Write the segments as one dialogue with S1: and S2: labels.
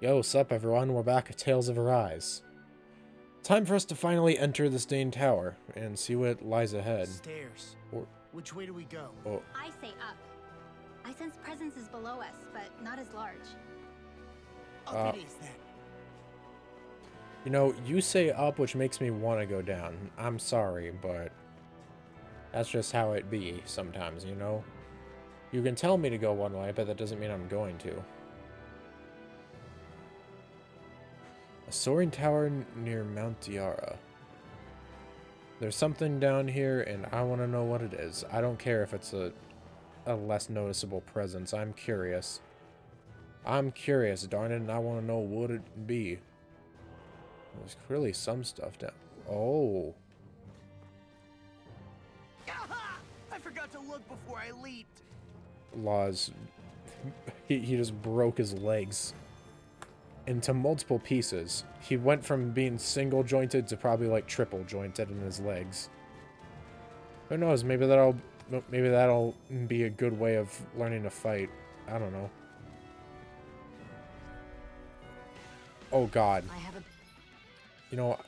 S1: Yo, sup everyone, we're back at Tales of Arise. Time for us to finally enter the Stained Tower and see what lies ahead.
S2: Stairs.
S1: Or-
S2: Which way do we go?
S1: Oh,
S3: I say up. I sense presence is below us, but not as large.
S2: Up
S1: Uh,
S2: it is then.
S1: you know, you say up, which makes me want to go down. I'm sorry, but that's just how it be sometimes, you know? You can tell me to go one way, but that doesn't mean I'm going to. A soaring tower near Mount Dhiara. There's something down here, and I want to know what it is. I don't care if it's a, a less noticeable presence. I'm curious. I'm curious, darn it, and I want to know what it be. There's clearly some stuff down. Oh.
S2: Aha! I forgot to look before I leaped.
S1: Laws. he, he just broke his legs into multiple pieces. He went from being single jointed to probably like triple jointed in his legs. Who knows? Maybe that'll maybe that'll be a good way of learning to fight. I don't know. Oh God!
S4: I have a
S1: You know,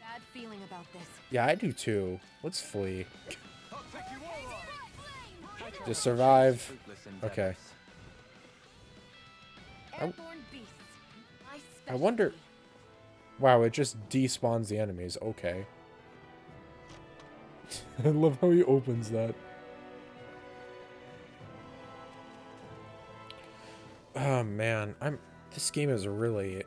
S4: bad feeling about this.
S1: yeah, I do too. Let's flee.
S5: I'll take you all on.
S1: Just survive. Okay. I-
S4: Airborne beasts. My
S1: I wonder- Wow, it just despawns the enemies. Okay. I love how he opens that. Oh man, I'm this game is really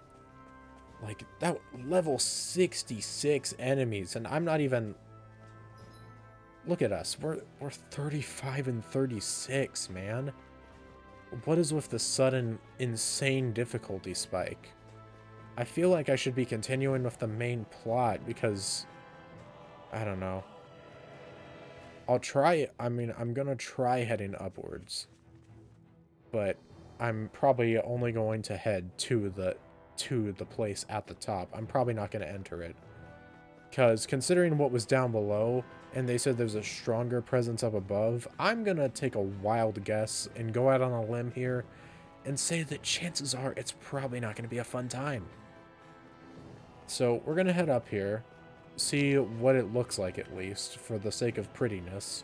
S1: like that level 66 enemies and I'm not even Look at us. We're we're 35 and 36, man. What is with the sudden insane difficulty spike? I feel like I should be continuing with the main plot because I don't know. I'll try I mean, I'm going to try heading upwards. But I'm probably only going to head to the to the place at the top. I'm probably not going to enter it. Cuz considering what was down below and they said there's a stronger presence up above, I'm going to take a wild guess and go out on a limb here and say that chances are it's probably not going to be a fun time. So we're going to head up here, see what it looks like at least, for the sake of prettiness.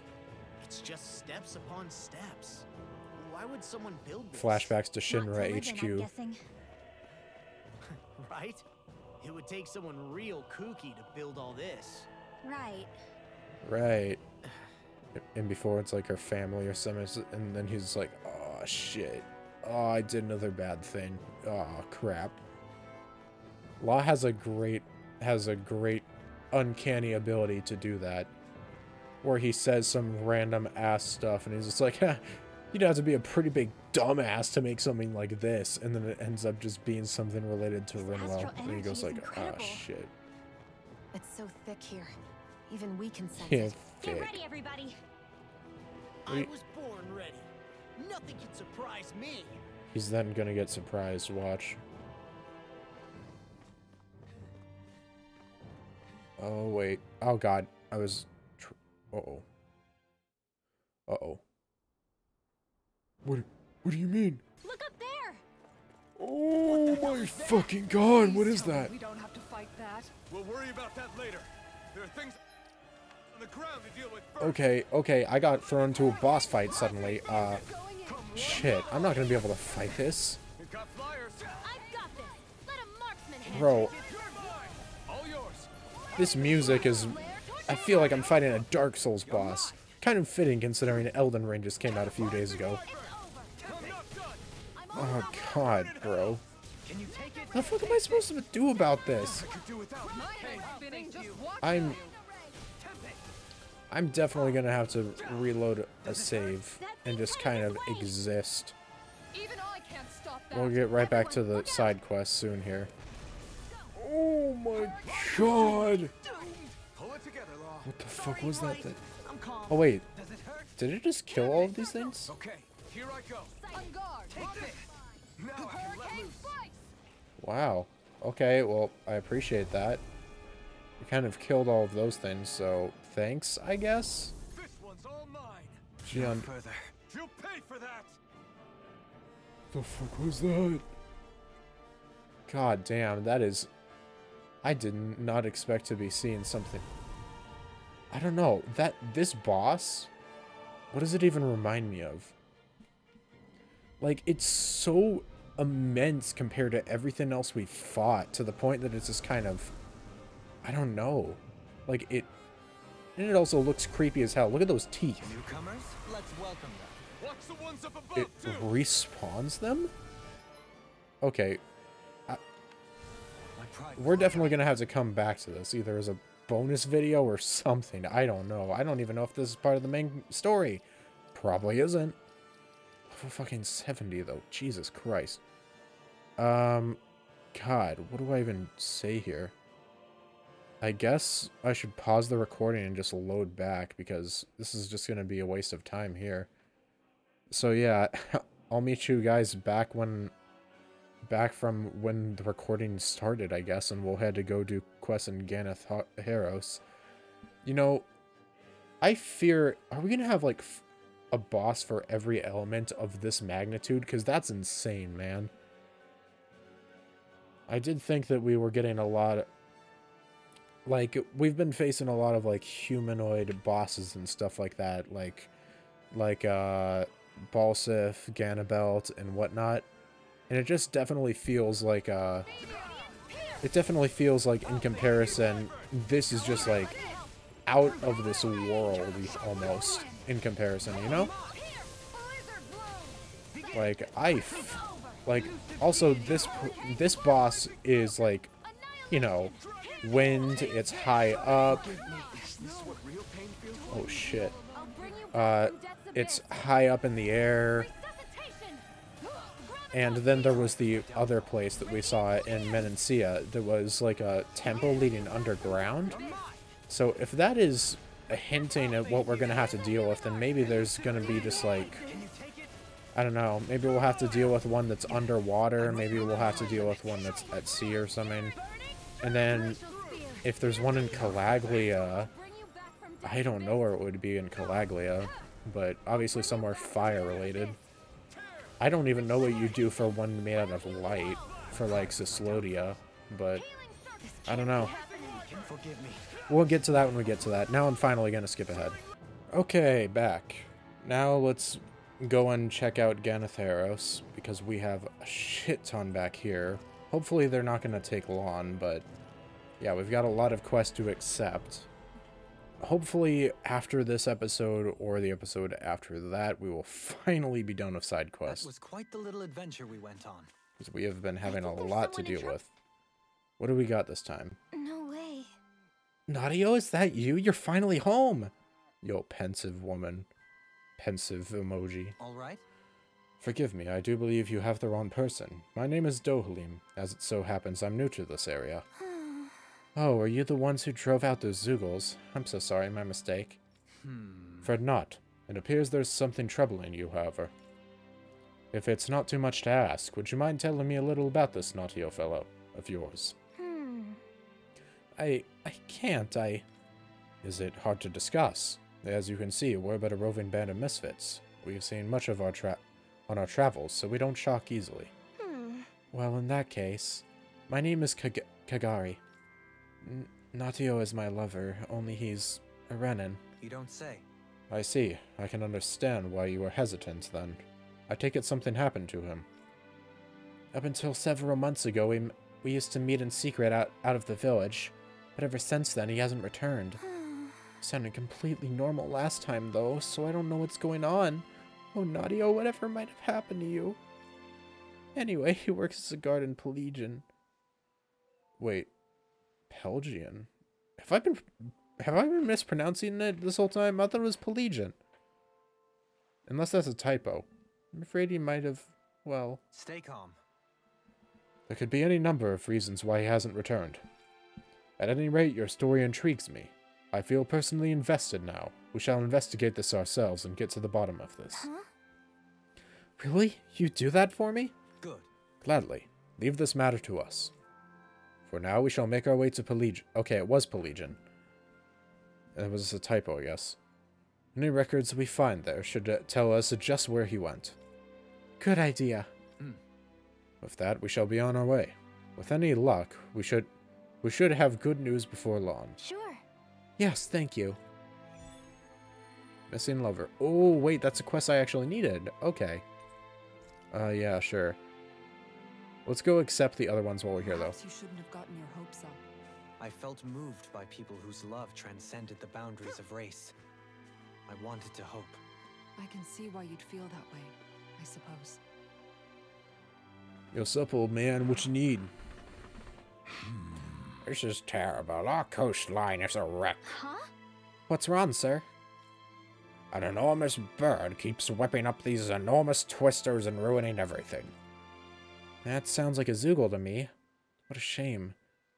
S2: It's just steps upon steps. Why would someone build this?
S1: Flashbacks to
S3: Not to
S1: Shinra
S3: in,
S1: HQ.
S2: Right? It would take someone real kooky to build all this.
S3: Right.
S1: Right. And before it's like her family or something, and then he's like, oh shit. Oh, I did another bad thing. Oh, crap. Law has a great, has a great uncanny ability to do that. Where he says some random ass stuff and he's just like, you'd have to be a pretty big dumbass to make something like this. And then it ends up just being something related to
S3: This
S1: Rinwell.
S3: astral
S1: And he goes
S3: is
S1: like, oh shit.
S4: It's so thick here. Even we can sense
S1: Yeah,
S4: it.
S3: Get ready, everybody.
S2: I was born ready. Nothing can surprise me.
S1: He's then gonna get surprised, watch. Oh, wait. Oh, God. I was... Uh-oh. Uh-oh. What, what do you mean?
S3: Look up there.
S1: Oh, my fucking God. What is that?
S4: We don't have to fight that.
S5: We'll worry about that later. There are things on the ground to deal with first.
S1: Okay, okay. I got thrown to a boss fight suddenly. Uh, shit. I'm not gonna be able to fight this.
S5: We've
S3: this
S1: music is... I feel like I'm fighting a Dark Souls boss. Kind of fitting considering Elden Ring just came out a few days ago. Oh god, bro. The fuck am I supposed to do about this? I'm I'm definitely gonna have to reload a save and just kind of exist. We'll get right back to the side quest soon here. Oh my god!
S5: Pull it together, Law.
S1: What the fuck was that thing? Oh wait,
S5: Does it hurt?
S1: did it just kill all of these things?
S5: Okay, here I go.
S4: On guard.
S5: Take this. Now I can let
S4: Hurricane strikes.
S1: Wow. Okay, well, I appreciate that. You kind of killed all of those things, so thanks, I guess?
S5: This one's all mine.
S1: I'm-
S5: You'll pay for that.
S1: The fuck was that? God damn, that is... I did not expect to be seeing something... I don't know. That This boss... What does it even remind me of? Like, it's so immense compared to everything else we fought to the point that it's just kind of... I don't know. Like, it... And it also looks creepy as hell. Look at those teeth.
S6: Newcomers, let's welcome them.
S5: Watch the ones up above,
S1: It
S5: too!
S1: respawns them? Okay,
S6: My pride
S1: we're definitely going to have to come back to this, either as a bonus video or something. I don't know. I don't even know if this is part of the main story. Probably isn't. Fucking 70, though. Jesus Christ. Um, God, what do I even say here? I guess I should pause the recording and just load back, because this is just going to be a waste of time here. So yeah, I'll meet you guys back when back from when the recording started, I guess, and we'll head to go do quests in Ganath Har- Haros. You know, I fear, are we gonna have like a boss for every element of this magnitude? Because that's insane, man. I did think that we were getting a lot. Like we've been facing a lot of like humanoid bosses and stuff like that, like, like uh, Balseph, Ganabelt, and whatnot and it just definitely feels like uh it definitely feels like in comparison this is just like out of this world almost in comparison you know? Like i like also this this boss is like you know wind it's high up. Oh shit. Uh it's high up in the air and then there was the other place that we saw in Menancia. There was like a temple leading underground. So if that is a hinting at what we're going to have to deal with, then maybe there's going to be just like... I don't know. Maybe we'll have to deal with one that's underwater. Maybe we'll have to deal with one that's at sea or something. And then if there's one in Calaglia... I don't know where it would be in Calaglia. But obviously somewhere fire related. I don't even know what you do for one made out of light for like Cyslodia, but I don't know. We'll get to that when we get to that. Now I'm finally going to skip ahead. Okay, back. Now let's go and check out Ganath Haros because we have a shit ton back here. Hopefully they're not going to take long, but yeah, we've got a lot of quests to accept. Hopefully after this episode or the episode after that, we will finally be done with side quests.
S6: That
S1: quests.
S6: was quite the little adventure we went on.
S1: because we have been having a lot to deal with. What do we got this time?
S3: No way.
S1: Nadio, is that you? You're finally home. Yo, pensive woman. Pensive emoji.
S6: All right?
S1: Forgive me, I do believe you have the wrong person. My name is Dohalim. As it so happens, I'm new to this area. Oh, are you the ones who drove out those Zeugles? I'm so sorry, my mistake.
S6: Hmm.
S1: Fret not. It appears there's something troubling you, however. If it's not too much to ask, would you mind telling me a little about this naughty old fellow of yours?
S3: Hmm.
S1: I I can't. I Is it hard to discuss? As you can see, we're but a roving band of misfits. We've seen much of our tra- on our travels, so we don't shock easily.
S3: Hmm.
S1: Well, in that case, my name is Kag- Kagari. N- Nadio is my lover, only he's a Renan.
S6: You don't say.
S1: I see. I can understand why you were hesitant then. I take it something happened to him. Up until several months ago, we, m- we used to meet in secret out, out of the village, but ever since then he hasn't returned. Sounded completely normal last time though, so I don't know what's going on. Oh, Nadio, whatever might have happened to you. Anyway, he works as a guard in Pelagian. Wait, Pelgian? Have I been have I been mispronouncing it this whole time? I thought it was Pelagian. Unless that's a typo. I'm afraid he might have, well,
S6: Stay calm.
S1: there could be any number of reasons why he hasn't returned. At any rate, your story intrigues me. I feel personally invested now. We shall investigate this ourselves and get to the bottom of this.
S3: Huh?
S1: Really? You do that for me?
S6: Good.
S1: Gladly. Leave this matter to us. For now, we shall make our way to Pelagian. Okay, it was Pelagian. It was a typo, I guess. Any records we find there should uh, tell us just where he went. Good idea.
S6: Hmm.
S1: With that, we shall be on our way. With any luck, we should we should have good news before long.
S4: Sure.
S1: Yes, thank you. Missing lover. Oh, wait, that's a quest I actually needed. Okay. Uh, yeah, sure. Let's go accept the other ones while we're here, though.
S7: Perhaps you shouldn't have gotten your hopes up.
S6: I felt moved by people whose love transcended the boundaries of race. I wanted to hope.
S7: I can see why you'd feel that way, I suppose.
S1: Yo, sup, old man? What you need? Hmm. This is terrible. Our coastline is a wreck.
S3: Huh?
S1: What's wrong, sir? An enormous bird keeps whipping up these enormous twisters and ruining everything. That sounds like a Zeugle to me. What a shame.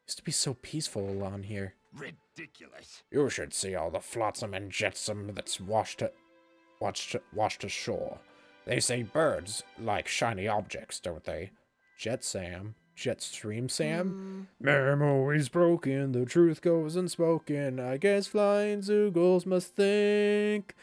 S1: Used to be so peaceful along here.
S5: Ridiculous.
S1: You should see all the flotsam and jetsam that's washed to, washed, washed ashore. They say birds like shiny objects, don't they? Jet Jetsam? Jetstream Sam? Hmm. Memories broken, the truth goes unspoken. I guess flying zeugles must think.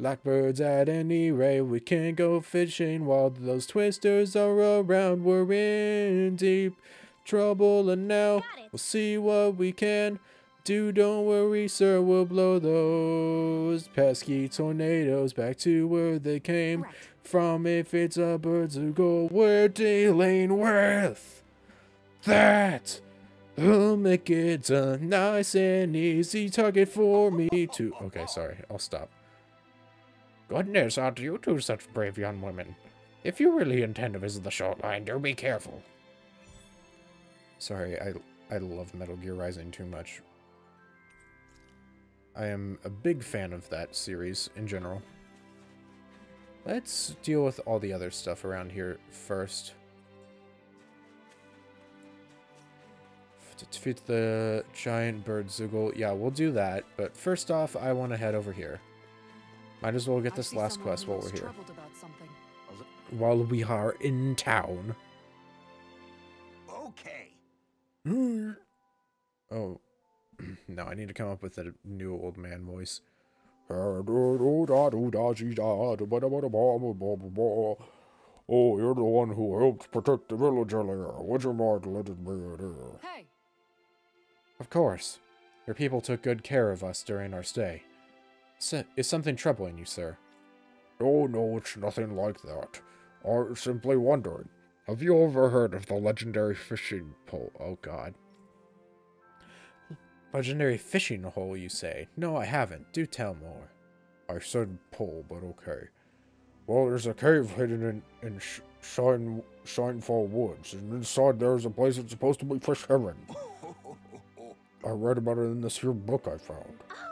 S1: Like birds at any rate, we can't go fishing while those twisters are around. We're in deep trouble, and now we'll see what we can do. Don't worry, sir, we'll blow those pesky tornadoes back to where they came
S4: Correct.
S1: from. If it's a birds bird zeugle, we're dealing with that. We'll make it a nice and easy target for me to. Okay, sorry, I'll stop. Goodness, aren't you two such brave young women? If you really intend to visit the shoreline, do be careful. Sorry, I I love Metal Gear Rising too much. I am a big fan of that series in general. Let's deal with all the other stuff around here first. To defeat the giant bird Zeugle. Yeah, we'll do that. But first off, I want to head over here. Might as well get this last quest while we're here.
S7: troubled about something.
S1: While we are in town.
S5: Okay. Hmm.
S1: Oh. no, I need to come up with a new old man voice. Oh, you're the one who helped protect the village earlier. Would you mind letting me in?
S7: Hey,
S1: Of course. Your people took good care of us during our stay. S- is something troubling you, sir? Oh, no, it's nothing like that. I was simply wondering. Have you ever heard of the legendary fishing pole? Oh, God. Legendary fishing hole, you say? No, I haven't. Do tell more. I said pole, but okay. Well, there's a cave hidden in, in Sh- Shine, Shinefall Woods, and inside there's a place that's supposed to be fish heaven. I read about it in this here book I found.
S3: Ah,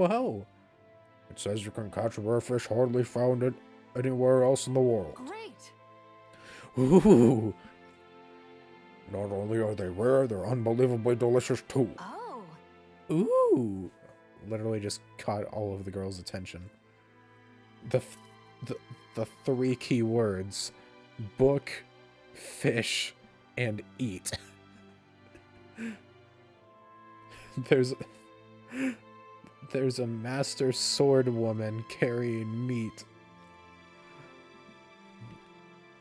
S1: Whoa. It says you can catch a rare fish hardly found it anywhere else in the world.
S7: great.
S1: Ooh. Not only are they rare, they're unbelievably delicious too.
S4: Oh.
S1: Ooh. Literally just caught all of the girls' attention. The the the three key words book, fish, and eat. there's there's a master sword woman carrying meat.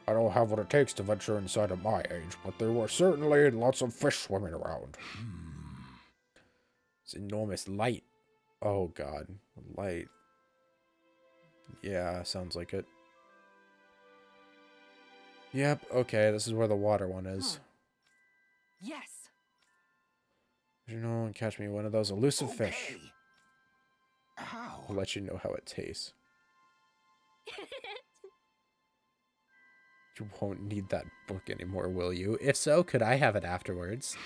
S1: I don't have what it takes to venture inside at my age, but there were certainly lots of fish swimming around. Hmm. It's enormous light. Oh god, light. Yeah, sounds like it. Yep, okay, this is where the water one is.
S7: Huh. Yes.
S1: You know, and catch me one of those elusive fish.
S5: How?
S1: I'll let you know how it tastes. You won't need that book anymore, will you? If so, could I have it afterwards?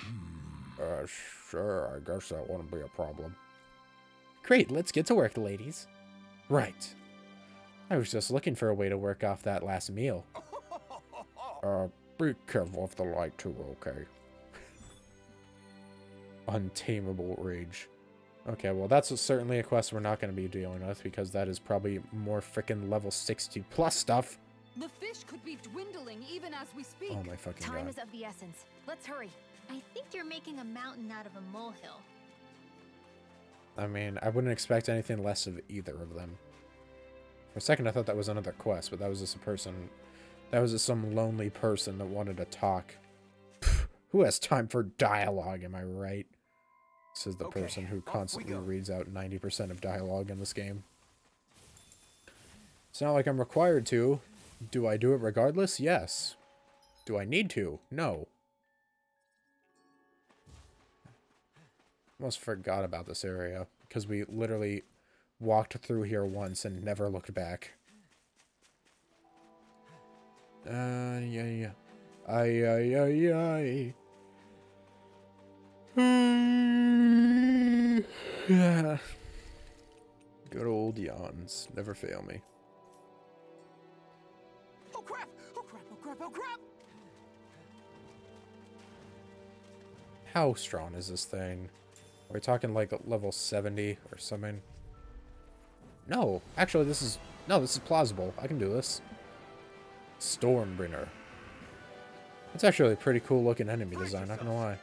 S1: Uh, sure, I guess that wouldn't be a problem. Great, let's get to work, ladies. Right. I was just looking for a way to work off that last meal. Uh, be careful of the light too, okay? Untamable rage. Okay, well that's certainly a quest we're not going to be dealing with because that is probably more frickin' level 60 plus stuff.
S7: The fish could be dwindling even as we speak.
S1: Oh my fucking
S4: Time
S1: god.
S4: is of the essence. Let's hurry.
S3: I think you're making a mountain out of a molehill.
S1: I mean, I wouldn't expect anything less of either of them. For a second, I thought that was another quest, but that was just a person. That was just some lonely person that wanted to talk. Pff, Who has time for dialogue, am I right? Says the
S6: Okay,
S1: person who constantly reads out 90% of dialogue in this game. It's not like I'm required to. Do I do it regardless? Yes. Do I need to? No. Almost forgot about this area because we literally walked through here once and never looked back. Uh, yeah, yeah. Ay, ay, ay, ay. Good old yawns. Never fail me.
S6: Oh crap! Oh crap! Oh crap! Oh crap!
S1: How strong is this thing? Are we talking like level 70 or something? No, actually this is... No, this is plausible. I can do this. Stormbringer. It's actually a pretty cool looking enemy design, not gonna lie.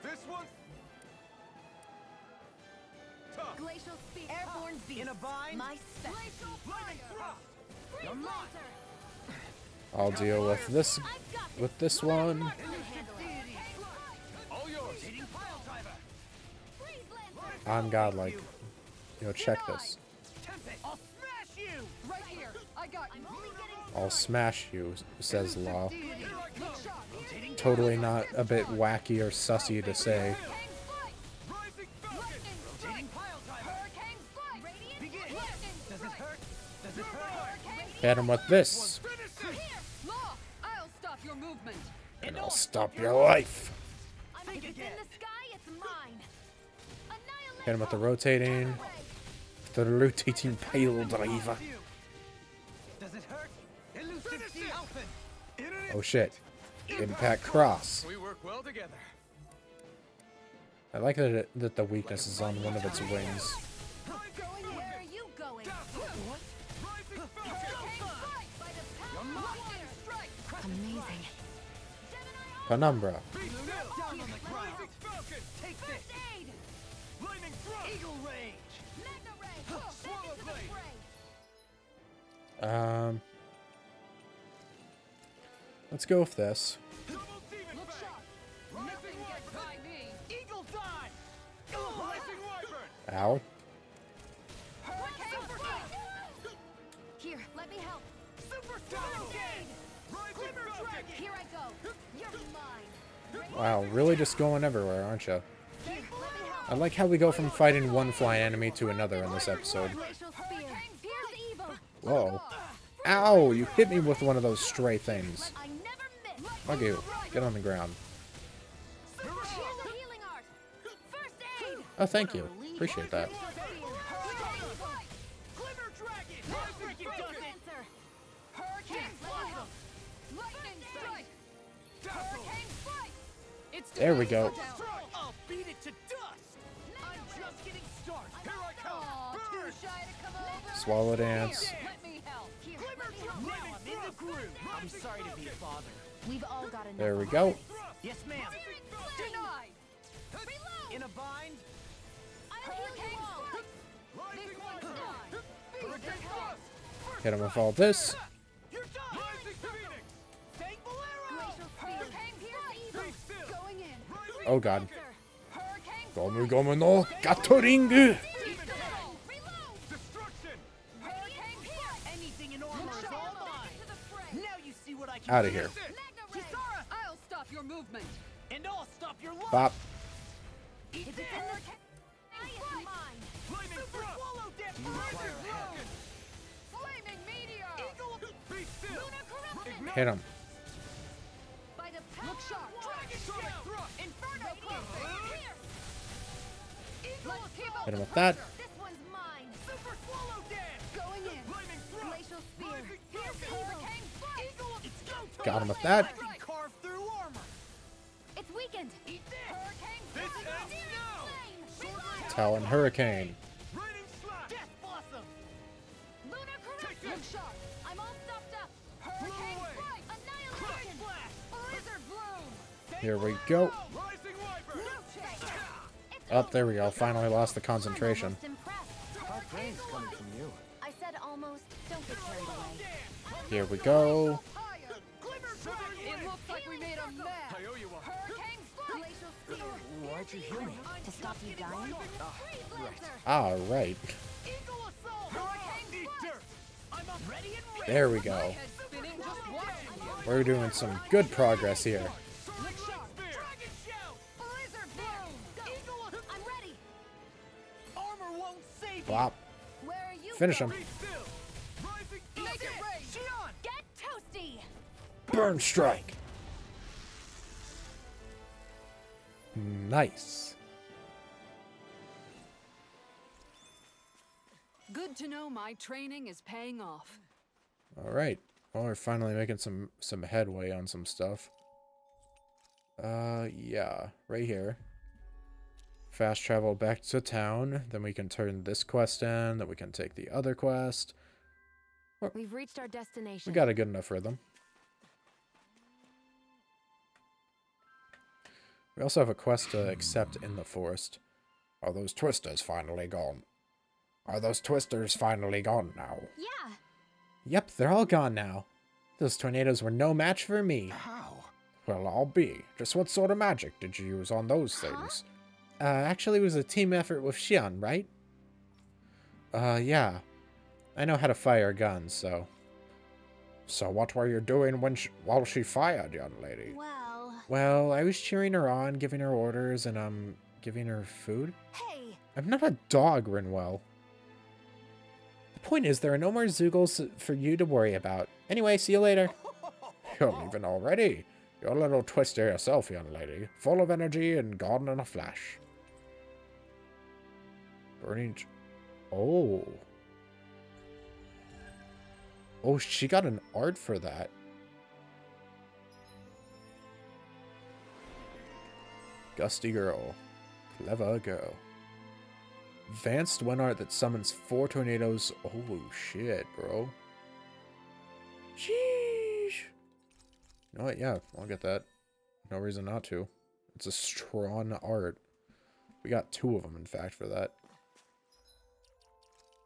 S1: I'll deal with this with this one. I'm godlike. You know, check this.
S2: I'll smash you.
S1: Says Law. Totally not a bit wacky or sussy to say. Hit him with this,
S5: Finish it.
S7: Law. I'll stop your movement.
S1: and I'll stop your life.
S4: If it's in the sky, it's mine. Annihilate
S1: Hit him with the rotating, the rotating pile driver.
S6: Does it hurt? Elusive sea elfin!
S1: Oh shit. Impact cross.
S5: We work well together.
S1: I like that, it, that the weakness is on one of its wings.
S7: By me.
S6: Eagle dive!
S5: Rising wyvern.
S1: Ow.
S4: Here, let me help.
S5: Super
S1: Wow, really just going everywhere, aren't you?
S4: Here, let me help.
S1: I like how we go from fighting one flying enemy to another in this episode.
S4: Glacial spear. Pierce evil.
S1: Whoa. Ow, you hit me with one of those stray things.
S4: I.
S1: Fuck you. Get on the ground.
S4: Here's a healing art. First aid.
S1: Oh, thank you. Appreciate that.
S2: Bother.
S4: We've all got enough.
S1: There we go.
S4: this.
S2: Yes, ma'am.
S7: Denied.
S4: Reload.
S2: In a bind.
S4: I'll heal you all.
S7: This one's mine.
S1: Hit him with all this. Oh god. Gomu gomu no Gatoringu. Out of here.
S4: Mega
S7: I'll stop your movement.
S2: And I'll stop your.
S1: Bop. Hit him. Hit him with that.
S7: pressure.
S4: This one's mine.
S2: Super Swallow Dance.
S7: Going in.
S5: Lightning thrust.
S4: Glacial spear.
S5: Rising
S4: Pierce
S5: falcon.
S4: evil.
S7: Hurricane strike.
S2: Eagle. It's go.
S1: Got him with that.
S2: I can carve through armor.
S4: It's weakened.
S2: Eat this.
S7: Hurricane
S5: This
S7: strike.
S5: ends now.
S4: Flame. Reload.
S1: Talon Hurricane.
S5: Raining slash.
S2: Death
S4: It's
S1: Up, there we go. Finally lost the concentration.
S4: I'm almost impressed.
S6: Hard praise coming from you.
S4: I said almost. Don't get carried away.
S1: Here we go.
S7: Higher.
S2: Glimmer Dragon.
S7: It looks like we made a mess.
S5: I owe you one.
S7: Hurricane strike.
S6: Why'd you heal me?
S4: To stop you dying?
S1: Ah, right. There we go. We're doing some good progress here. Bop.
S3: Where are you?
S1: Finish him.
S3: Make it rain. Shionne, get toasty.
S1: Burn strike. Nice.
S7: Good to know my training is paying off.
S1: All right. Well, we're finally making some some headway on some stuff. Uh, yeah, right here. Fast travel back to town. Then we can turn this quest in. Then we can take the other quest.
S4: We've reached our destination.
S1: We got a good enough rhythm. We also have a quest to accept in the forest. Are those twisters finally gone? Are those twisters finally gone now?
S3: Yeah.
S1: Yep, they're all gone now. Those tornadoes were no match for me.
S5: How?
S1: Well, I'll be. Just what sort of magic did you use on those things? Uh, actually, it was a team effort with Shionne, right? Uh, yeah. I know how to fire guns, so... So what were you doing when sh while she fired, young lady?
S3: Well,
S1: Well, I was cheering her on, giving her orders, and, um, giving her food.
S3: hey.
S1: I'm not a dog, Rinwell. The point is, there are no more Zeugles for you to worry about. Anyway, see you later. You're leaving already. You're a little twister yourself, young lady. Full of energy and gone in a flash. Burning... Oh. Oh, she got an art for that. Gusty girl. Clever girl. Advanced wind art that summons four tornadoes. Oh shit, bro. Sheesh. You know what? Yeah, I'll get that. No reason not to. It's a strong art. We got two of them, in fact, for that.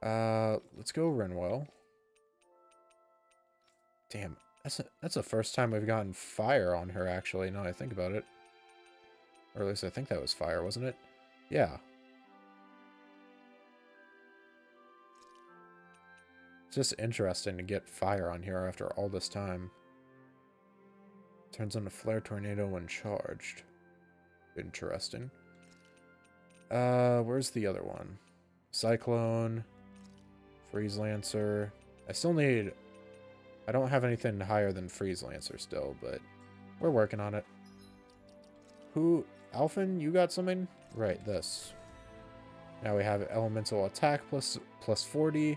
S1: Uh, let's go Rinwell. Damn, that's a, that's the first time we've gotten fire on her, actually, now I think about it. Or at least I think that was fire, wasn't it? Yeah. It's just interesting to get fire on here after all this time. Turns on a flare tornado when charged. Interesting. Uh, where's the other one? Cyclone. Freeze Lancer. I still need... I don't have anything higher than Freeze Lancer still, but we're working on it. Who... Alphen, you got something? Right, this. Now we have elemental attack plus plus 40.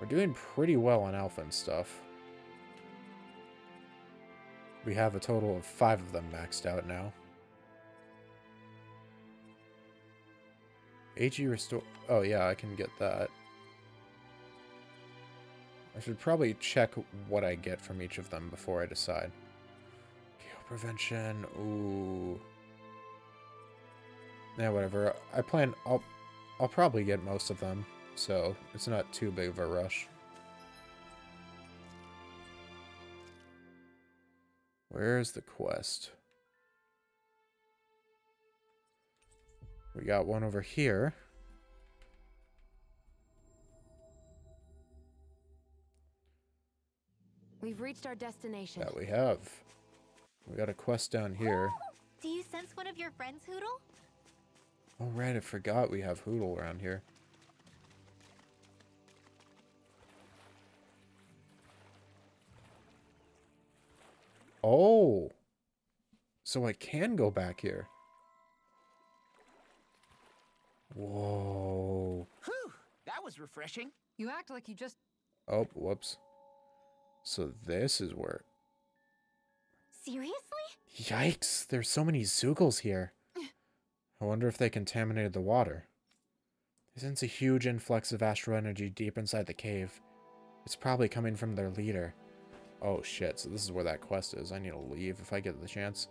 S1: We're doing pretty well on Alphen stuff. We have a total of five of them maxed out now. AG restore. Oh, yeah, I can get that. I should probably check what I get from each of them before I decide. KO prevention. Ooh. Yeah, whatever. I plan. I'll. I'll probably get most of them, so it's not too big of a rush. Where's the quest? We got one over here.
S4: Reached our destination.
S1: That we have. We got a quest down here.
S3: Oh, do you sense one of your friends, Hootle?
S1: Oh, right, I forgot we have Hootle around here. Oh! So I can go back here. Whoa.
S2: Whew, that was refreshing.
S7: You act like you just
S1: Oh, whoops. So this is where...
S3: Seriously?
S1: Yikes, there's so many Zeugles here. I wonder if they contaminated the water. There's a huge influx of astral energy deep inside the cave. It's probably coming from their leader. Oh shit, so this is where that quest is. I need to leave if I get the chance.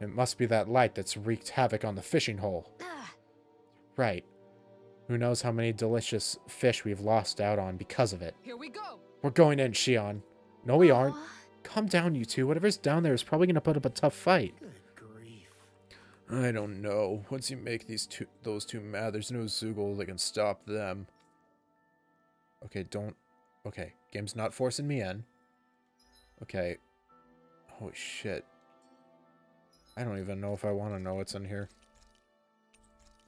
S1: It must be that light that's wreaked havoc on the fishing hole.
S3: Ugh.
S1: Right. Who knows how many delicious fish we've lost out on because of it.
S7: here we go.
S1: We're going in, Shionne. No, we aren't.
S3: Aw.
S1: Calm down, you two. Whatever's down there is probably going to put up a tough fight.
S2: Good grief.
S1: I don't know. Once you make these two those two mad, there's no Zeugle that can stop them. Okay, don't Okay, game's not forcing me in. Okay. Holy shit. I don't even know if I want to know what's in here.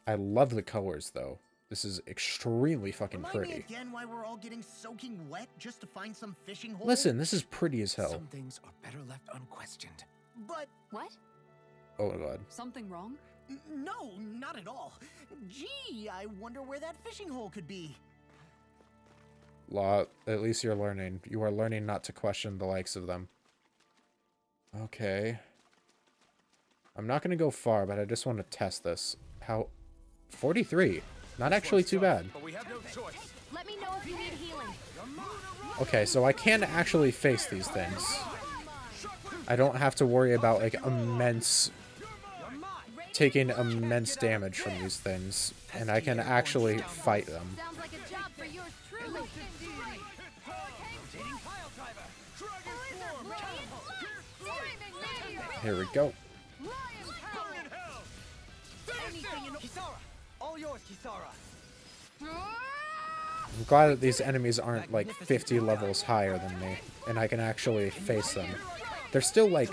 S1: I love the colors though. This is extremely fucking
S2: Remind
S1: pretty.
S2: again why we're all getting soaking wet just to find some fishing hole?
S1: Listen, this is pretty as hell.
S6: Some things are better left unquestioned.
S2: But
S7: What?
S1: Oh my god.
S7: Something wrong?
S2: n- no, not at all. Gee, I wonder where that fishing hole could be.
S1: Law, at least you're learning. You are learning not to question the likes of them. Okay. I'm not going to go far, but I just want to test this. How... 43. Not actually too bad.
S5: But we have no choice.
S3: Let me know if you need healing.
S1: Okay, so I can actually face these things. I don't have to worry about, like, immense... Taking immense damage from these things. And I can actually fight them.
S3: Sounds like a job for yours truly.
S1: Here we go.
S6: All yours, Kisara!
S1: I'm glad that these enemies aren't like 50 levels higher than me, and I can actually face them. They're still like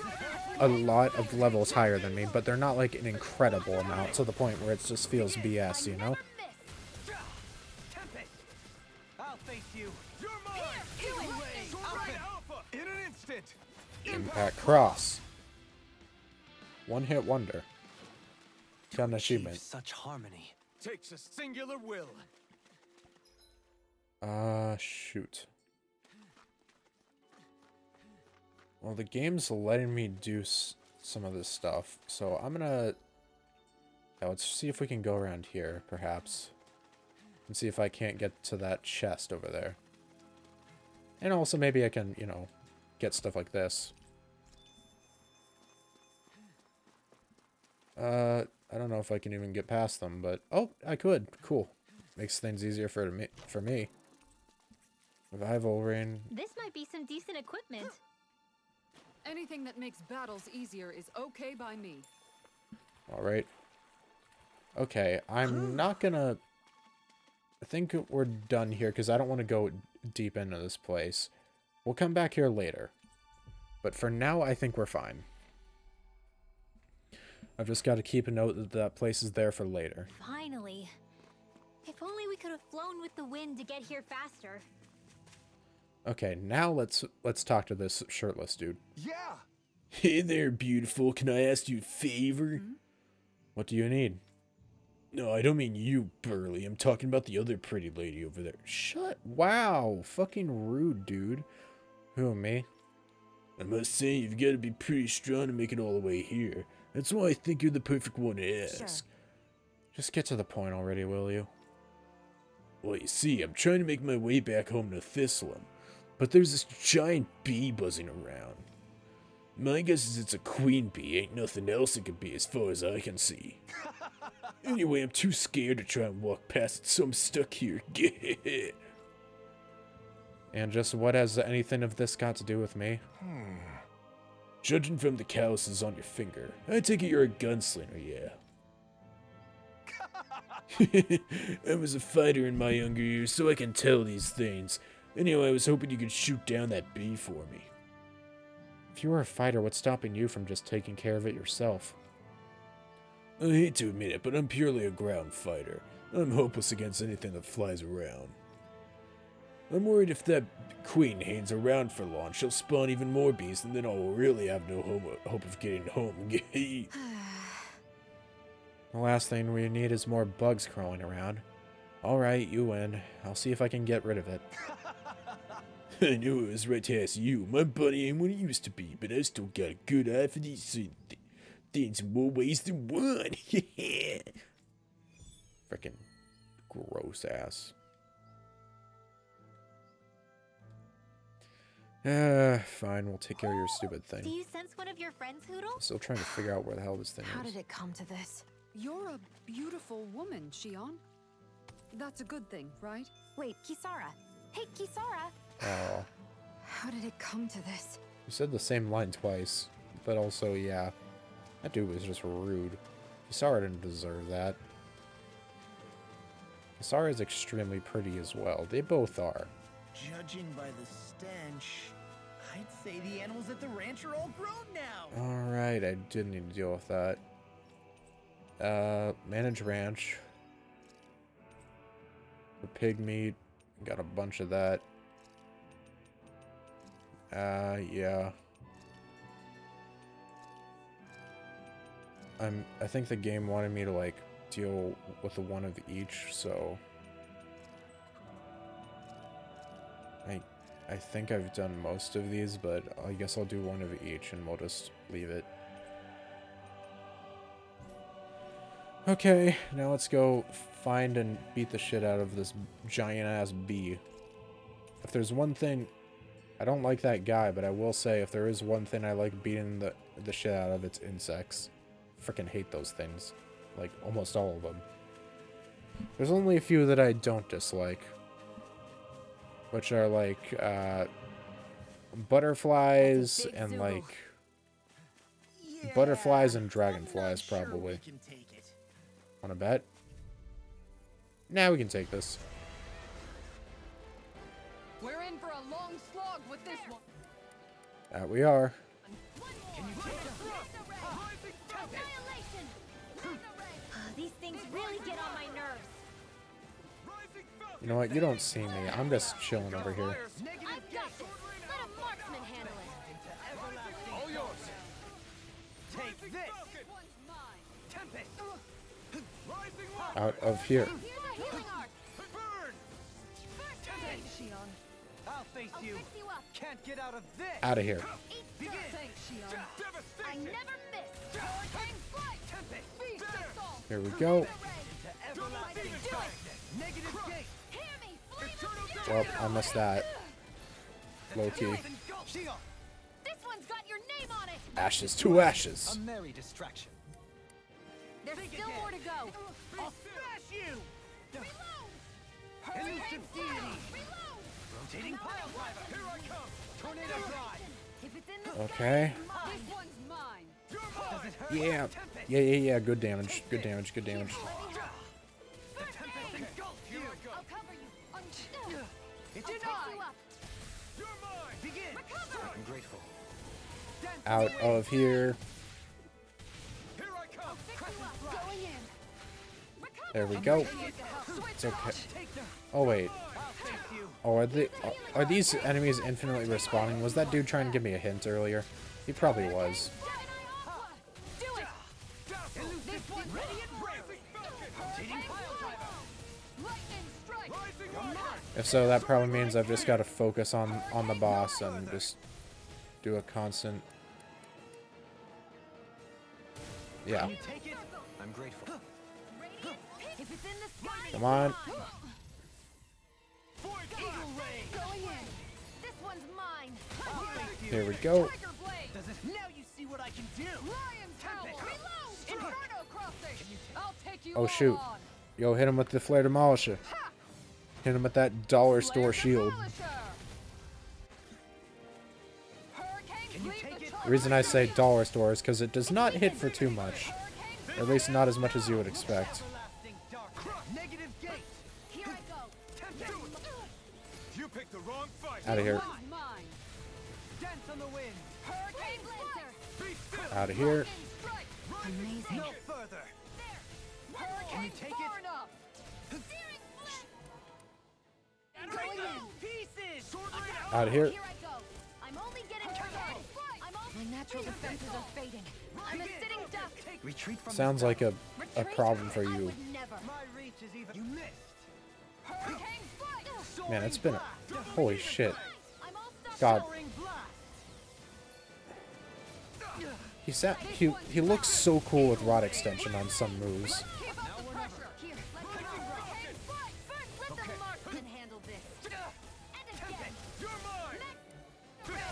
S1: a lot of levels higher than me, but they're not like an incredible amount to the point where it just feels BS, you know?
S6: Tempest! I'll face you!
S5: You're mine! Soaring Alpha! In an instant!
S1: Impact Cross. One hit wonder. Got an
S6: Achieve
S1: achievement.
S6: such harmony.
S5: Takes a singular will.
S1: Uh, shoot. Well, the game's letting me do some of this stuff, so I'm gonna... Yeah, let's see if we can go around here, perhaps. And see if I can't get to that chest over there. And also maybe I can, you know, get stuff like this. Uh, I don't know if I can even get past them, but... Oh, I could. Cool. Makes things easier for me. For me. Revival ring.
S3: This might be some decent equipment.
S7: Anything that makes battles easier is okay by me.
S1: All right. Okay, I'm not gonna. I think we're done here because I don't want to go deep into this place. We'll come back here later. But for now, I think we're fine. I've just got to keep a note that that place is there for later.
S3: Finally. If only we could have flown with the wind to get here faster.
S1: Okay, now let's let's talk to this shirtless dude.
S5: Yeah!
S1: Hey there, beautiful. Can I ask you a favor? Hmm? What do you need? No, I don't mean you, Burly. I'm talking about the other pretty lady over there. Shut. Wow. Fucking rude, dude. Who, me? I must say, you've got to be pretty strong to make it all the way here. That's why I think you're the perfect one to ask. Just get to the point already, will you? Well, you see, I'm trying to make my way back home to Thistlym, but there's this giant bee buzzing around. My guess is it's a queen bee, ain't nothing else it could be as far as I can see. anyway, I'm too scared to try and walk past it, so I'm stuck here. and just what has anything of this got to do with me? Hmm. Judging from the calluses on your finger, I take it you're a gunslinger, yeah. I was a fighter in my younger years, so I can tell these things. Anyway, I was hoping you could shoot down that bee for me. If you were a fighter, what's stopping you from just taking care of it yourself? I hate to admit it, but I'm purely a ground fighter. I'm hopeless against anything that flies around. I'm worried if that queen hangs around for long, she'll spawn even more bees, and then I'll really have no hope hope of getting home. the last thing we need is more bugs crawling around. Alright, you win. I'll see if I can get rid of it. I knew it was right to ask you. My body ain't what it used to be, but I still got a good eye for these th- th- things in more ways than one. Frickin' gross ass. Uh, fine, we'll take care of your stupid thing.
S3: Do
S1: thing.
S3: you sense one of your friends, Hootle?
S1: Still trying to figure out where the hell this thing
S4: How
S1: is.
S4: did it come to this?
S7: You're a beautiful woman, Shionne. That's a good thing, right?
S4: Wait, Kisara. Hey, Kisara.
S1: Oh,
S4: How did it come to this?
S1: you said the same line twice, but also, yeah, that dude was just rude. Kisara didn't deserve that. Kisara is extremely pretty as well. They both are.
S2: Judging by the stench, I'd say the animals at the ranch are all grown now.
S1: Alright, I didn't need to deal with that. Uh, manage ranch. For pig meat, got a bunch of that. Uh, yeah. I'm, I think the game wanted me to, like, deal with the one of each, so... I, think I've done most of these, but I guess I'll do one of each and we'll just leave it. Okay, now let's go find and beat the shit out of this giant-ass bee. If there's one thing... I don't like that guy, but I will say if there is one thing I like beating the, the shit out of, it's insects. Freaking hate those things. Like, almost all of them. There's only a few that I don't dislike. Which are like, uh... Butterflies and
S3: zoo.
S1: like... Butterflies and dragonflies,
S2: sure
S1: probably.
S2: we can.
S1: Wanna bet? Now we can take this.
S7: We're in for a long slog with this one.
S1: That we are.
S3: Annihilation! These things really get on my nerves.
S5: Rising Falcon!
S1: You know what? You don't see me. I'm just chilling over here.
S3: I've got this. Let a marksman handle it.
S5: All yours!
S2: Take this!
S5: Falcon!
S7: One's mine.
S5: Tempest! Rising Light!
S1: Out of here.
S3: Here's a healing arc.
S5: Burn!
S3: First
S7: Thanks,
S3: aid.
S7: Shionne.
S6: I'll face
S3: I'll
S6: you.
S3: fix you up.
S6: Can't get out of this.
S1: Out of here.
S3: Eat
S6: Begin.
S3: dirt.
S7: Thanks, Shionne.
S3: I
S5: Devastation!
S3: never miss. Hurricane flight.
S6: Tempest.
S7: Feast assault.
S1: Here we go. Well,
S3: fury.
S1: I missed that. Low key.
S3: This one's got your name on it.
S1: Ashes to ashes.
S6: A merry distraction.
S3: There's still more to go.
S2: I'll smash you!
S3: Reload.
S6: Elusive
S3: Hurricane
S6: deity.
S3: flight. Reload.
S6: Rotating pile driver.
S5: Here I come!
S6: Tornado drive.
S3: If it's in the
S1: Okay.
S3: sky.
S7: This one's mine.
S5: You're
S6: Does
S5: mine!
S6: it hurt?
S1: Yeah. Yeah, yeah, yeah. Good damage. Good damage. Good damage. Out
S6: the wind.
S1: of here.
S5: Here I come!
S3: Fix you up. Going in.
S1: There we go. It's okay. Oh, wait.
S6: I'll face you.
S1: Oh, are, they, are these enemies infinitely respawning? Was that dude trying to give me a hint earlier? He probably was. If so, that probably means I've just got to focus on, on the boss and just do a constant... Yeah.
S6: Can you take it? I'm grateful.
S3: If it's in the sky,
S1: Come on.
S5: Void
S3: Eagle
S5: Blast!
S3: Ray. Going in. This one's mine.
S6: I'll face you.
S1: Here we go.
S7: Tiger blade.
S6: Does it?
S2: Now you see what I can do!
S7: Lion's howl.
S3: Reload.
S7: Inferno crossing. I'll take you
S1: Oh, shoot. Yo, hit him with the Flare Demolisher. Hit him with that dollar store shield.
S7: Demolisher. Hurricane
S6: Can you
S7: cleave
S6: take
S7: the
S6: it?
S7: charge.
S1: The reason I say dollar store is because it does not hit for too much. At least not as much as you would expect.
S6: Everlasting darkness.
S3: Here I go.
S6: Tempest.
S5: You picked the wrong fight!
S1: Out of here.
S7: one's mine.
S6: Dance on the wind.
S3: Hurricane Blazer.
S5: Be!
S1: Out of here.
S6: Amazing.
S5: Out!
S1: Out of here.
S3: Here I go. I'm only getting started. I'm all
S4: My natural defenses are fading.
S3: I'm a sitting duck.
S6: Retreat from
S1: Sounds like a, a problem for you.
S6: My reach is even. You missed.
S1: Man, it's been a... Holy shit.
S3: I'm all stuck.
S1: God.
S6: Soaring blast.
S1: He, sa- he, he looks so cool with rod extension on some moves.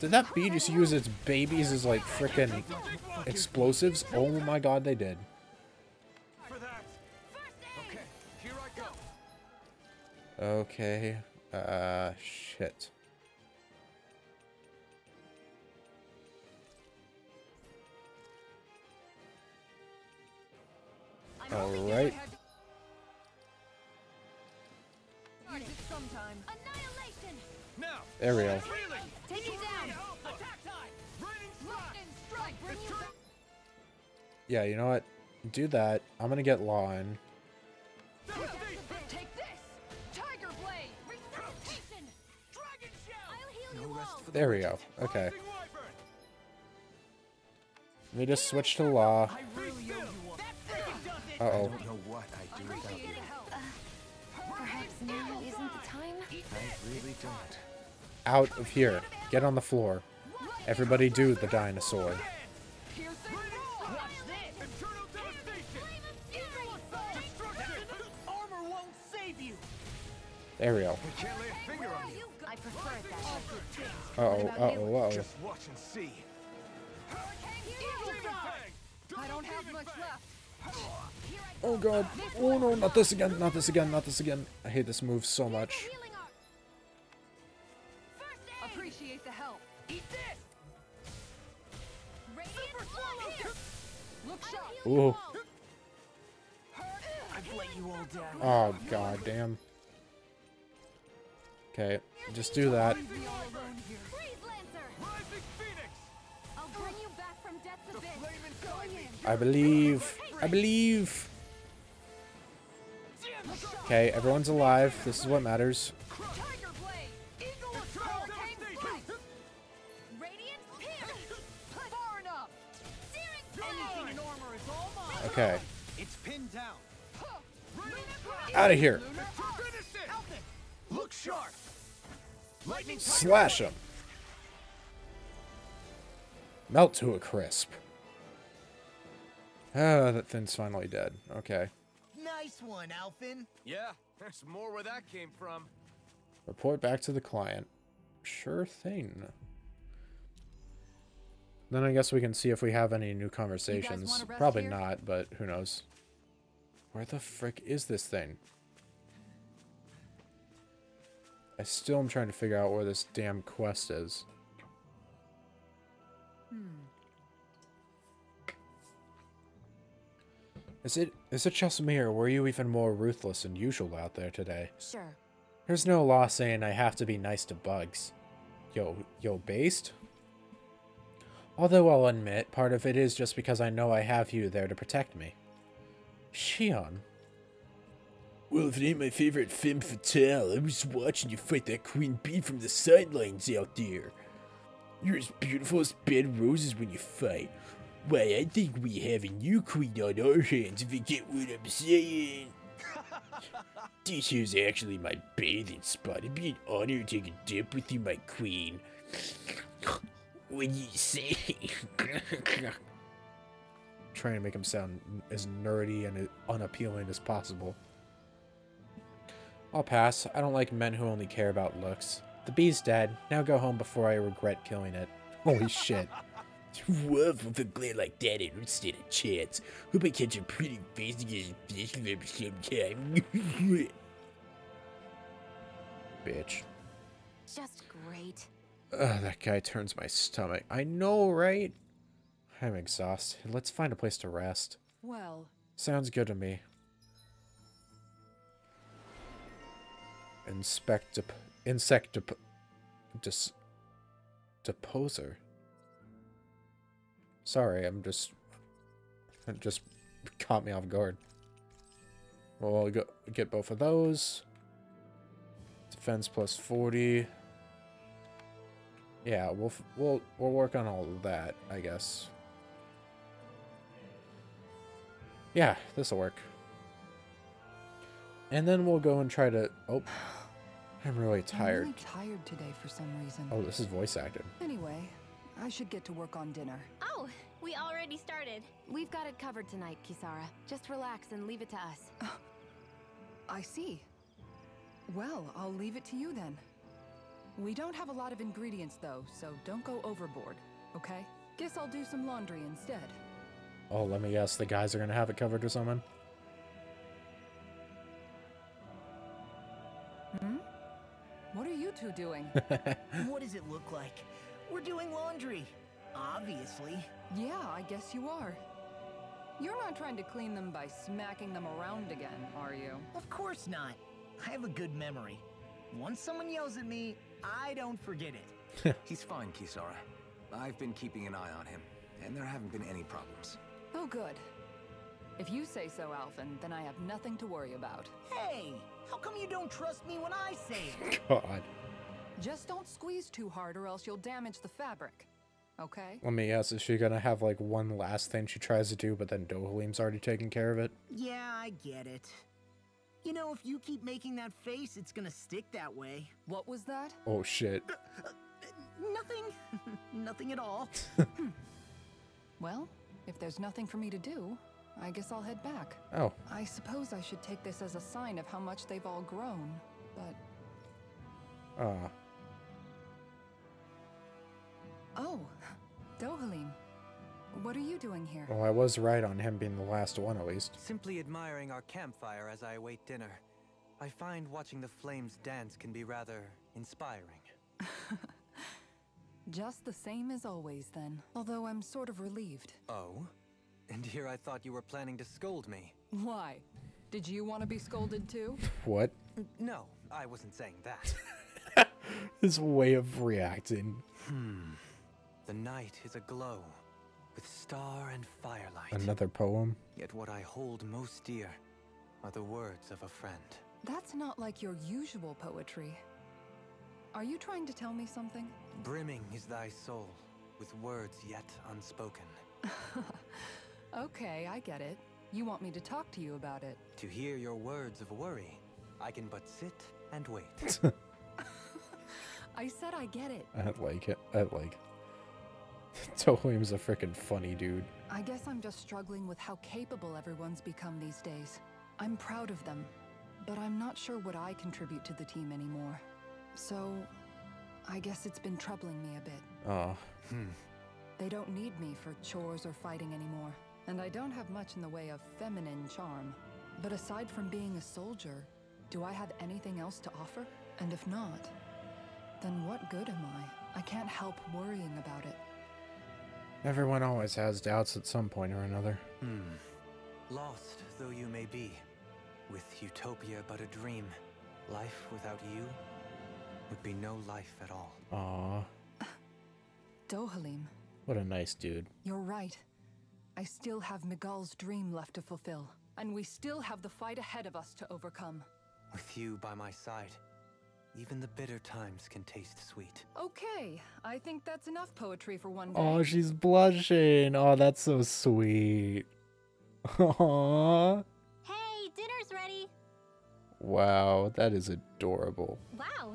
S1: Did that bee just use its babies as like frickin' explosives? Oh my god, they did.
S5: Okay, here I go.
S1: Okay. Uh, shit. Alright.
S3: Use it sometime. Annihilation!
S5: Now.
S1: There we go. Yeah, you know what? Do that. I'm gonna get Law in.
S3: Take this! Tiger blade! Resuscitation! Dragon shell! I'll heal you all!
S1: There we go. Okay. Let me just switch to Law.
S2: I really owe you one. That freaking does it!
S1: Uh oh.
S6: don't know what I'd do without you.
S4: Perhaps now isn't the time?
S6: I really don't.
S1: Out of here. Get on the floor. Everybody do the dinosaur.
S4: It that way.
S1: Uh oh, uh oh, uh oh.
S5: Just watch and see.
S3: Eagle
S5: Demon
S3: Fang!
S5: Fang.
S3: I don't have much left.
S1: Oh god. Oh no, not this again, not this again, not this again. I hate this move so much.
S3: Healing art! First aid!
S7: Appreciate the help.
S3: Eat this! Radiant
S1: Oh god damn. Okay, just do that.
S3: Freeze Lancer!
S5: Rising Phoenix.
S3: I'll bring you back from death's abyss. Going in.
S1: I believe. I believe. Okay, everyone's alive. This is what matters.
S3: Tiger
S1: out of here.
S2: Look sharp. Lightning
S1: Slash him. Melt to a crisp. Ah, that thing's finally dead. Okay.
S2: Nice one, Alphen.
S5: Yeah, there's more where that came from.
S1: Report back to the client. Sure thing. Then I guess we can see if we have any new conversations. Probably
S7: here?
S1: not, but who knows. Where the frick is this thing? I still am trying to figure out where this damn quest is. Hmm. Is it is it just me or were you even more ruthless than usual out there today?
S4: Sure.
S1: There's no law saying I have to be nice to bugs. Yo, yo, based? Although I'll admit, part of it is just because I know I have you there to protect me. Shionne. Well, if it ain't my favorite femme fatale, I was watching you fight that queen bee from the sidelines out there. You're as beautiful as bed roses when you fight. Why, I think we have a new queen on our hands if you get what I'm saying. This here's actually my bathing spot. It'd be an honor to take a dip with you, my queen. What do you say? Trying to make him sound as nerdy and uh, unappealing as possible. I'll pass. I don't like men who only care about looks. The bee's dead. Now go home before I regret killing it. Holy shit. Woof, with a glare like that, I don't stand a chance. Hope I catch a pretty face to get a fish of him sometime. Bitch.
S4: Just great.
S1: Ugh, that guy turns my stomach. I know, right? I'm exhausted. Let's find a place to rest.
S7: Well,
S1: Sounds good to me. Inspect insect dep- dis- deposer. Sorry, I'm just it just caught me off guard. Well, I'll go, get both of those. Defense plus 40. Yeah, we'll f- we'll we'll work on all of that, I guess. Yeah, this'll work. And then we'll go and try to. Oh, I'm really tired.
S7: I'm
S1: tired.
S7: really tired today for some reason.
S1: Oh, this is voice acted.
S7: Anyway, I should get to work on dinner.
S3: Oh, we already started.
S4: We've got it covered tonight, Kisara. Just relax and leave it to us.
S7: I see. Well, I'll leave it to you then. We don't have a lot of ingredients though, so don't go overboard, okay? Guess I'll do some laundry instead.
S1: Oh, let me guess. The guys are gonna have it covered or something.
S7: Hmm? What are you two doing?
S2: what does it look like? We're doing laundry. Obviously.
S7: yeah, I guess you are. You're not trying to clean them by smacking them around again, are you?
S2: Of course not. I have a good memory. Once someone yells at me, I don't forget it.
S8: He's fine, Kisara. I've been keeping an eye on him, and there haven't been any problems.
S7: Oh, good. If you say so, Alphen, then I have nothing to worry about.
S2: Hey, how come you don't trust me when I say it?
S1: God.
S7: Just don't squeeze too hard or else you'll damage the fabric. Okay?
S1: Let me guess. Is she gonna have like one last thing she tries to do, but then Dohalim's already taking care of it?
S2: yeah, I get it. You know, if you keep making that face, it's gonna stick that way.
S7: What was that?
S1: Oh shit.
S2: Uh, uh, nothing. Nothing at all.
S7: Well, if there's nothing for me to do, I guess I'll head back.
S1: Oh,
S7: I suppose I should take this as a sign of how much they've all grown, but.
S1: ah.
S7: Oh, Dohalim. What are you doing here?
S1: Well, I was right on him being the last one, at least.
S6: Simply admiring our campfire as I await dinner. I find watching the flames dance can be rather inspiring.
S7: Just the same as always, then. Although I'm sort of relieved.
S6: Oh? And here I thought you were planning to scold me.
S7: Why? Did you want to be scolded too?
S1: What?
S6: No, I wasn't saying that.
S1: His way of reacting. Hmm.
S6: the night is aglow with star and firelight.
S1: Another poem.
S6: Yet what I hold most dear are the words of a friend.
S7: That's not like your usual poetry. Are you trying to tell me something?
S6: Brimming is thy soul with words yet unspoken.
S7: Okay, I get it. You want me to talk to you about it.
S6: To hear your words of worry, I can but sit and wait.
S7: I said I get it.
S1: I like it. I like. Dohalim's a freaking funny dude.
S7: I guess I'm just struggling with how capable everyone's become these days. I'm proud of them, but I'm not sure what I contribute to the team anymore. So, I guess it's been troubling me a bit.
S1: Oh,
S7: They don't need me for chores or fighting anymore, and I don't have much in the way of feminine charm. But aside from being a soldier, do I have anything else to offer? And if not, then what good am I? I can't help worrying about it.
S1: everyone always has doubts at some point or another.
S6: Hmm. Lost though you may be, with utopia but a dream, life without you would be no life at all.
S1: Aw,
S7: Dohalim,
S1: what a nice dude.
S7: you're right. I still have Miguel's dream left to fulfill, and we still have the fight ahead of us to overcome.
S6: With you by my side, even the bitter times can taste sweet.
S7: Okay, I think that's enough poetry for one day.
S1: Oh, she's blushing. Oh, that's so sweet. Aw.
S3: Hey, dinner's ready.
S1: Wow, that is adorable.
S3: Wow.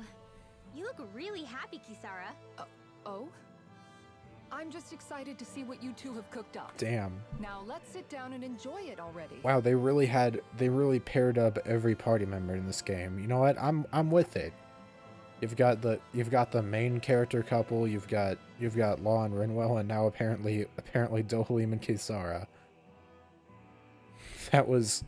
S3: You look really happy, Kisara.
S7: Uh, oh? I'm just excited to see what you two have cooked up.
S1: Damn.
S7: Now let's sit down and enjoy it already.
S1: Wow, they really had they really paired up every party member in this game. You know what? I'm I'm with it. You've got the you've got the main character couple, you've got you've got Law and Rinwell, and now apparently apparently Dohalim and Kisara. That was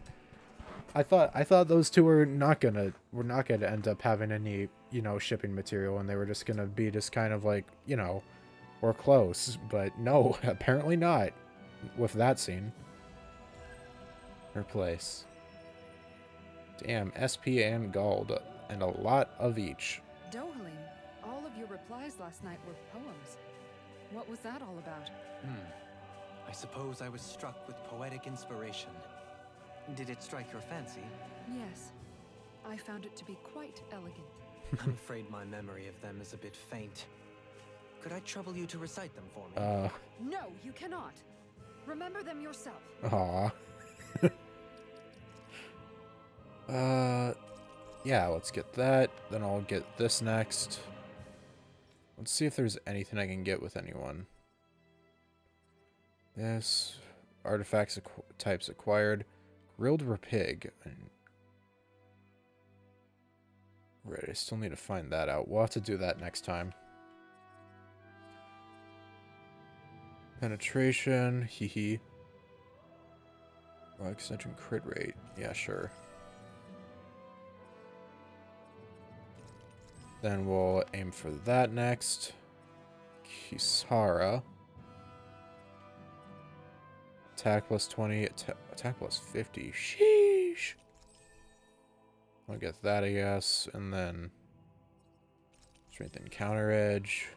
S1: I thought I thought those two were not gonna were not gonna end up having any, you know, shipping material and they were just gonna be just kind of like, you know, we're close. But no, apparently not. With that scene. Her place. Damn, SP and Gold, and a lot of each.
S7: Dohalim, all of your replies last night were poems. What was that all about?
S6: Hmm. I suppose I was struck with poetic inspiration. Did it strike your fancy?
S7: Yes. I found it to be quite elegant.
S6: I'm afraid my memory of them is a bit faint. Could I trouble you to recite them for me?
S1: Uh,
S7: No, you cannot. Remember them yourself.
S1: aw. uh, yeah, let's get that. Then I'll get this next. Let's see if there's anything I can get with anyone. This. Artifacts acqu- types acquired. Grilled rapig. And Right, I still need to find that out. We'll have to do that next time. Penetration, hee hee. Extension crit rate. Yeah, sure. Then we'll aim for that next. Kisara. Attack plus 20, atta attack plus 50. Sheesh. I'll get that, I guess. And then strength and counter edge.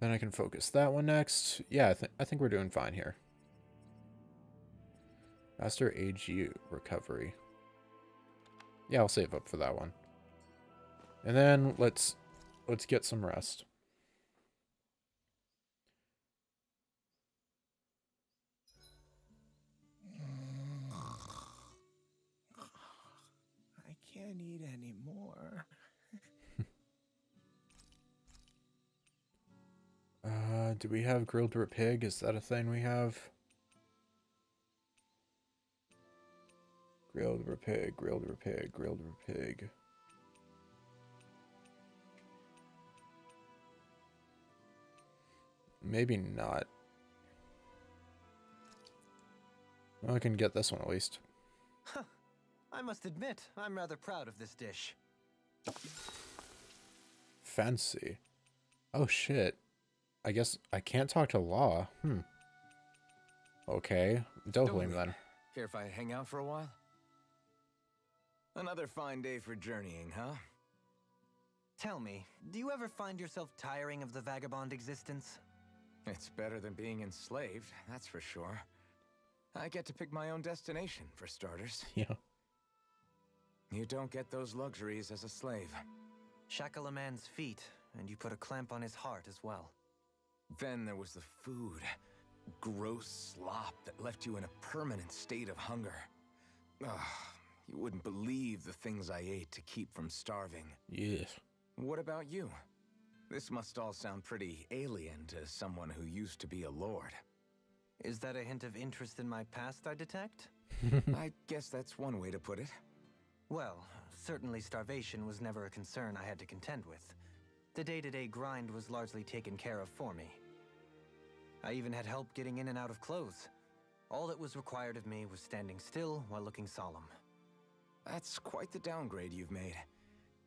S1: Then I can focus that one next. Yeah, I, th I think we're doing fine here. Faster AGU recovery. Yeah, I'll save up for that one. And then let's let's get some rest. Uh, do we have grilled root pig? Is that a thing we have? Grilled root pig, grilled root pig, grilled root pig. Maybe not. Well, I can get this one at least. Huh.
S6: I must admit, I'm rather proud of this dish.
S1: Fancy. Oh shit. I guess I can't talk to Law. Hmm. Okay. Don't blame
S8: worry.
S1: then.
S8: Care if I hang out for a while? Another fine day for journeying, huh?
S6: Tell me, do you ever find yourself tiring of the vagabond existence?
S8: It's better than being enslaved, that's for sure. I get to pick my own destination, for starters.
S1: Yeah.
S8: You don't get those luxuries as a slave.
S6: Shackle a man's feet, and you put a clamp on his heart as well.
S8: Then there was the food. Gross slop that left you in a permanent state of hunger. Ugh, you wouldn't believe the things I ate to keep from starving.
S1: Yes.
S8: What about you? This must all sound pretty alien to someone who used to be a lord.
S6: Is that a hint of interest in my past I detect?
S8: I guess that's one way to put it.
S6: Well, certainly starvation was never a concern I had to contend with. The day-to-day grind was largely taken care of for me. I even had help getting in and out of clothes. All that was required of me was standing still while looking solemn.
S8: That's quite the downgrade you've made.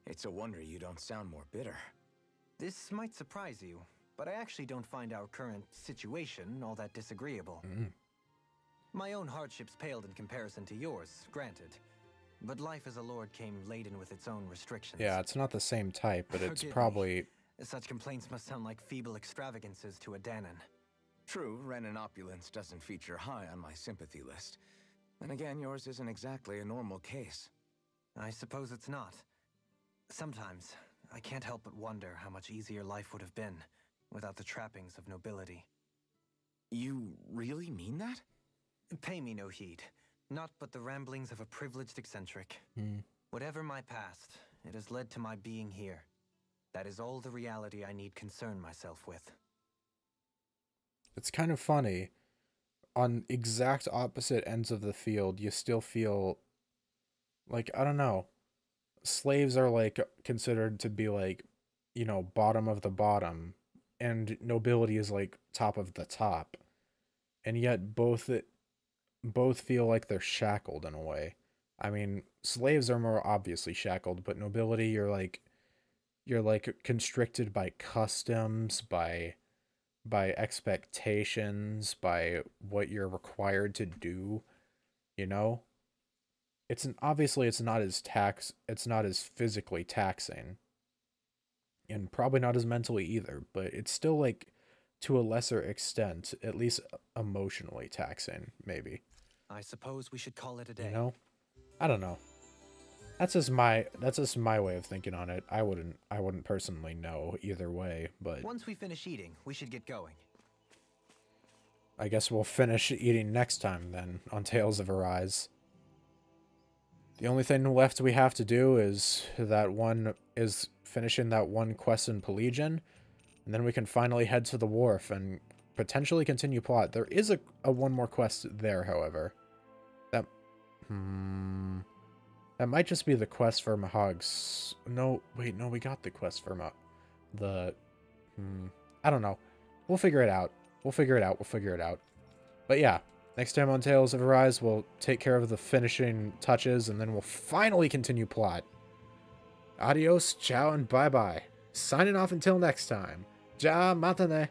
S8: It's a wonder you don't sound more bitter.
S6: This might surprise you, but I actually don't find our current situation all that disagreeable.
S1: Mm.
S6: My own hardships paled in comparison to yours, granted. But life as a lord came laden with its own restrictions.
S1: Yeah, it's not the same type, but it's
S6: Forgive me.
S1: probably
S6: Such complaints must sound like feeble extravagances to a Dahnan.
S8: True, Renan opulence doesn't feature high on my sympathy list. And again, yours isn't exactly a normal case.
S6: I suppose it's not. Sometimes, I can't help but wonder how much easier life would have been without the trappings of nobility.
S8: You really mean that?
S6: Pay me no heed. Not but the ramblings of a privileged eccentric.
S1: Hmm.
S6: Whatever my past, it has led to my being here. That is all the reality I need concern myself with.
S1: it's kind of funny. On exact opposite ends of the field, you still feel like I don't know. Slaves are like considered to be like, you know, bottom of the bottom, and nobility is like top of the top. And yet both both feel like they're shackled in a way. I mean, slaves are more obviously shackled, but nobility you're like you're like constricted by customs, by by expectations, by what you're required to do, you know? It's an obviously it's not as tax it's not as physically taxing. And probably not as mentally either, but it's still like to a lesser extent, at least emotionally taxing, maybe.
S6: I suppose we should call it a day.
S1: You know? I don't know. That's just my that's just my way of thinking on it. I wouldn't I wouldn't personally know either way, but
S6: Once we finish eating, we should get going.
S1: I guess we'll finish eating next time then on Tales of Arise. The only thing left we have to do is that one is finishing that one quest in Pelegion, and then we can finally head to the wharf and potentially continue plot. There is a, a one more quest there, however. That hmm, that might just be the quest for Mahog's. No, wait, no, we got the quest for Ma the hmm, I don't know. We'll figure it out. We'll figure it out. We'll figure it out. But yeah, next time on Tales of Arise, we'll take care of the finishing touches and then we'll finally continue plot. Adios, ciao, and bye-bye. Signing off until next time. Ja matane.